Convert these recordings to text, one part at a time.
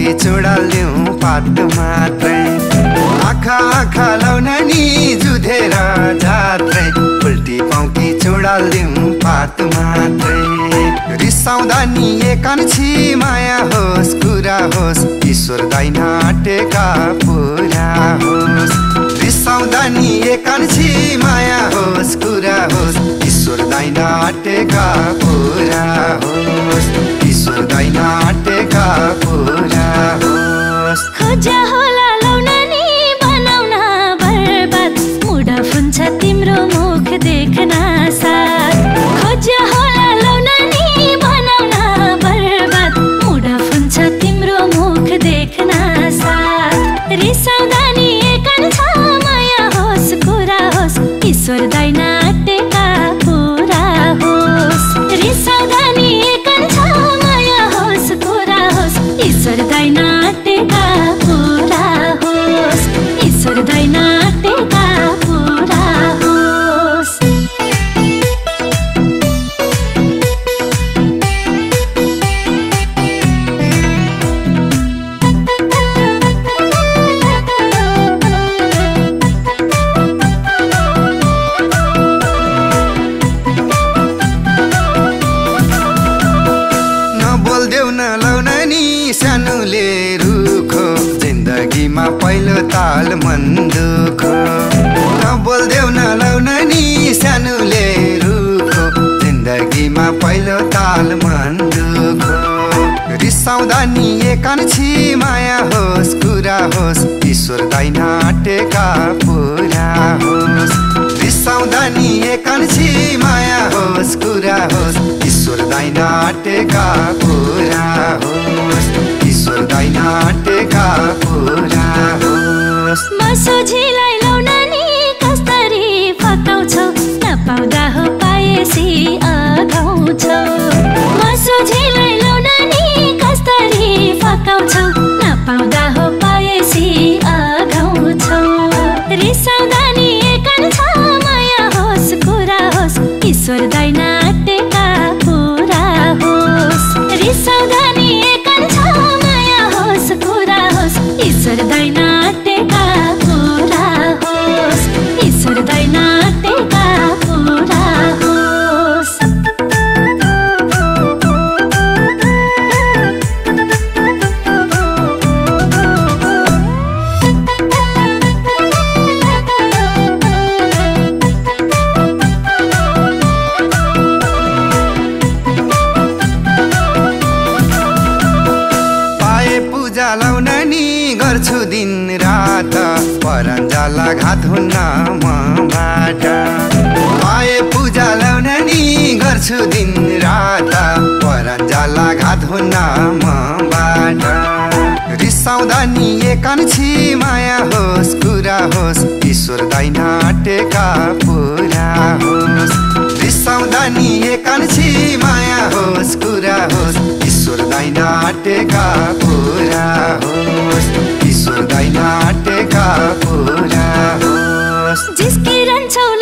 पाउकी चुडालिउँ पात मात्रै आँखा आँखा लाउन नि जुधेर जात्रै। उल्टी पाउकी चुडालिउँ पात मात्रै रिसाउँदा नि एकान्छी माया होस् कुरा होस् ईश्वर दाइ नाटेका पुरा होस्। रिसाउँदा नि एकान्छी माया होस् कुरा होस् ईश्वर दाइ नाटेका पुरा होस्। ईश्वर दाइ नाटेका पुरा होस्। खोजा होला दुखो नबोल्देऊ न लाउन नि सानोले रुखो। जिन्दगीमा पहिलो ताल मन दुखो रिसाउँदा नि माया होस् कुरा होस्। ईश्वर दाइ नाटेका पुरा होस्। रिसाउँदा नि माया होस् कुरा होस्। ईश्वर दाइ नाटेका पुरा होस्। ईश्वर दाइ नाटेका पुरा होस् म घात हुन्न पूजा गर्छु दिन रात। एकान्छी माया होस्, कुरा होस् ईश्वर दाइ नाटेका पुरा होस्। रिसाउँदा नि माया ईश्वर दाइ नाटेका पुरा होस्। ईश्वर नाटेका होस्। जिस्किरहन्छौ लाउन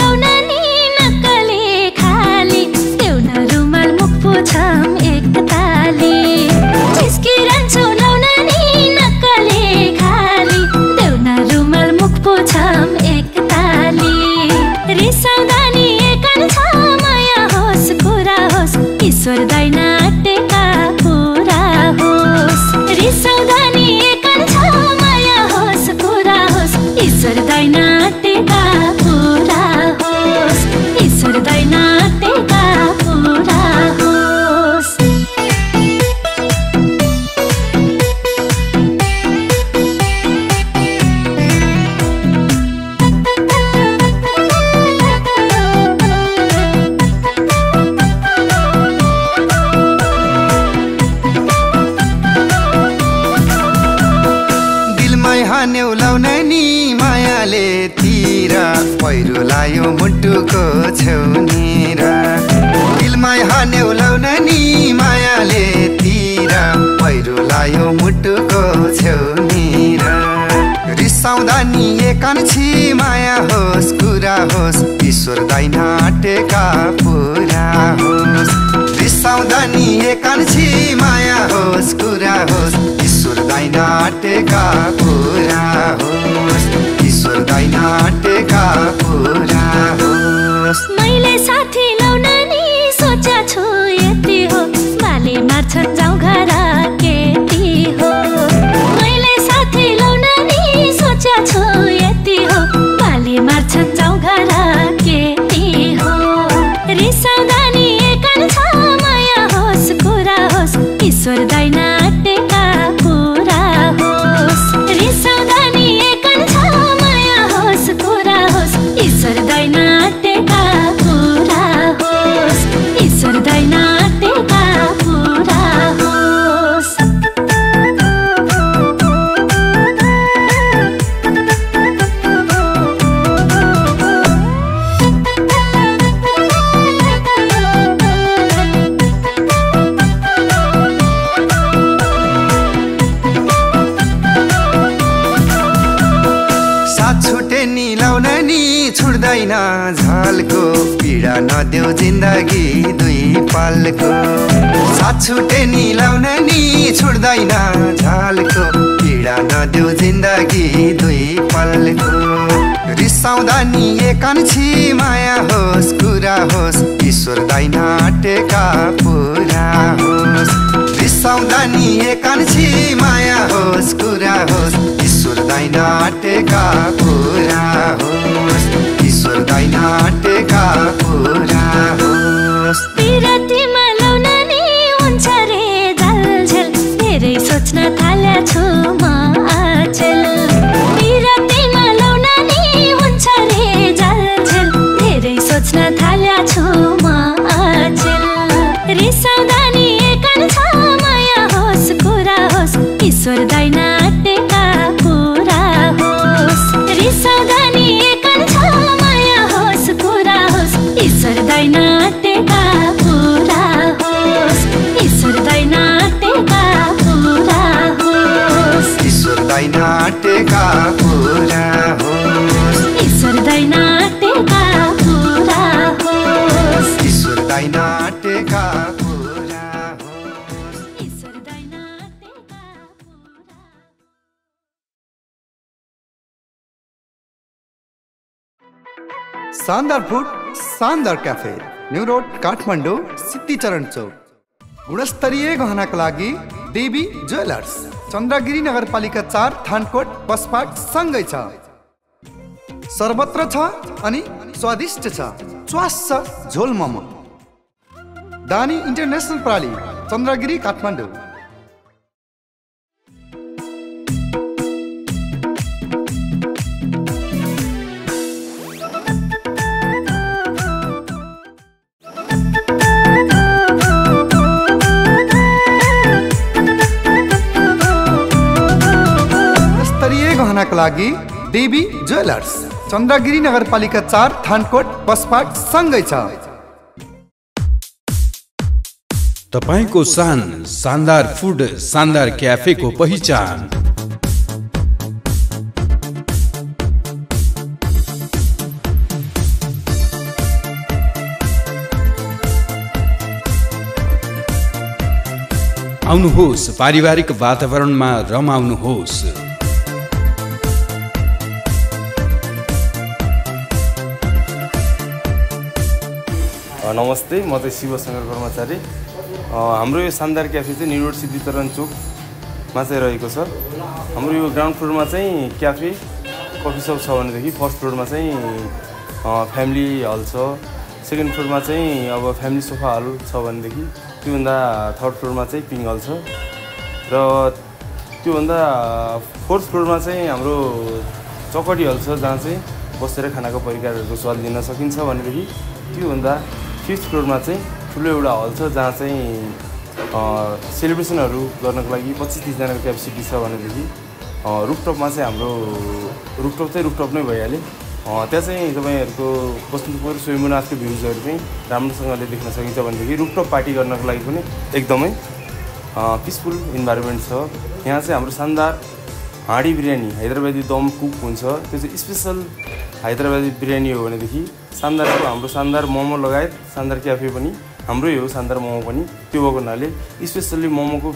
घरको छेउनी दिलमा नि मायाले तिर। पहिरो लायो मुटुको छेउनेर रिसाउँदा नि एकान्छी माया होस् कुरा होस् ईश्वर दाइ नाटेका पुरा होस्। रिसाउँदा नि एकान्छी माया होस् कुरा होस् ईश्वर दाइ नाटेका पुरा होस्। ईश्वर दाइ नाटेका पुरा Christmas. My छुट्दैन झालको पीडा नदेऊ जिन्दगी दुई पालको। साथ छुटे नि लाउन नि छुट्दैन झालको पीडा नदेऊ जिन्दगी दुई पालको। रिसाउँदा नि एकान्छी माया होस् कुरा होस् ईश्वर दाइ नाटेका पुरा होस्। रिसाउँदा नि माया होस् कुरा होस् ईश्वर दाइ नाटेका पुरा होस्। ईश्वर शानदार फुड शानदार cafe new road Kathmandu Siddhicharan चौक गुणस्तरीय गहनाको लागि देवी ज्वेलर्स चन्द्रगिरी नगरपालिका चार थानकोट बसपाट सँगै छ सर्वत्र छ अनि स्वादिष्ट छ च्वास छ झोल मोमो दानी इन्टरनेसनल प्राली चन्द्रगिरी काठमाडौँ गहनाको लागि देवी ज्वेलर्स चन्द्रगिरी नगरपालिका चार थानकोट बसपाट सँगै छ। तपाईँको सान शानदार फुड शानदार क्याफेको पहिचान। आउनुहोस् पारिवारिक वातावरणमा रमाउनुहोस्। नमस्ते म चाहिँ शिवशङ्कर कर्मचारी हाम्रो यो शानदार क्याफे चाहिँ न्यु रोड चोकमा चाहिँ रहेको छ। हाम्रो यो ग्राउन्ड फ्लोरमा चाहिँ क्याफे कफी सप छ भनेदेखि फर्स्ट फ्लोरमा चाहिँ फ्यामिली हल छ। सेकेन्ड फ्लोरमा चाहिँ अब फ्यामिली सोफा हल छ भनेदेखि त्योभन्दा थर्ड फ्लोरमा चाहिँ पिङ हल छ। र त्योभन्दा फोर्थ फ्लोरमा चाहिँ हाम्रो चौकटी हल छ जहाँ चाहिँ बसेर खानाको परिकारहरूको स्वाद लिन सकिन्छ भनेदेखि त्योभन्दा फिफ्थ फ्लोरमा चाहिँ ठुलो एउटा हल छ जहाँ चाहिँ सेलिब्रेसनहरू गर्नको लागि पच्चिस तिसजनाको क्यापेसिटी छ भनेदेखि रुपटपमा चाहिँ हाम्रो रुपटप चाहिँ रुपटप नै भइहाल्यो। त्यहाँ चाहिँ तपाईँहरूको बसन्तपुर स्वयम्भूनाथको भ्युजहरू चाहिँ राम्रोसँगले देख्न सकिन्छ भनेदेखि रुपटप पार्टी गर्नको लागि पनि एकदमै पिसफुल इन्भाइरोमेन्ट छ। यहाँ चाहिँ हाम्रो शानदार हाँडी बिरयानी हैदराबादी दम कुक हुन्छ। त्यो चाहिँ स्पेसल हैदराबादी बिरयानी हो भनेदेखि शानदारको हाम्रो शानदार मोमो लगायत शानदार क्याफे पनि हाम्रै हो शानदार मोमो पनि। त्यो भएको हुनाले स्पेसल्ली मोमोको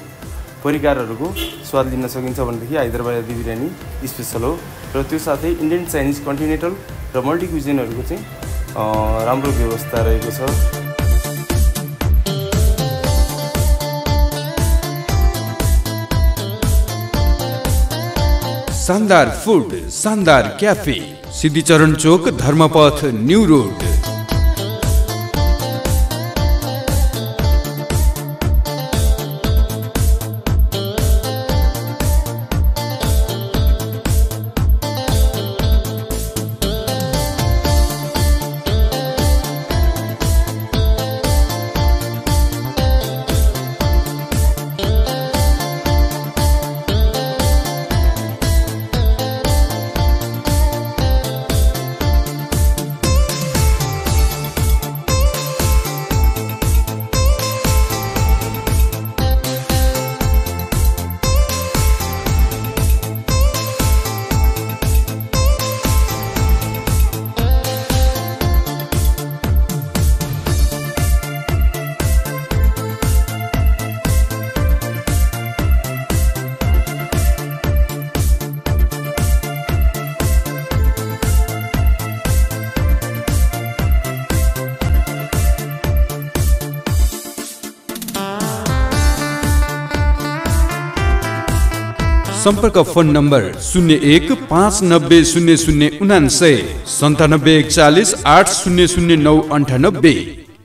परिकारहरूको स्वाद लिन सकिन्छ भनेदेखि हैदराबादी बिरयानी स्पेसल हो। र त्यो साथै इन्डियन चाइनिज कन्टिनेन्टल र मल्टी क्युजिनहरूको चाहिँ राम्रो व्यवस्था रहेको छ। शानदार फुड शानदार क्याफे। सिद्धिचरण चोक धर्मपथ न्यू रोड। सम्पर्क फोन नम्बर शून्य एक पाँच नब्बे शून्य शून्य उनान्सय सन्तानब्बे एकचालिस आठ शून्य शून्य नौ अन्ठानब्बे।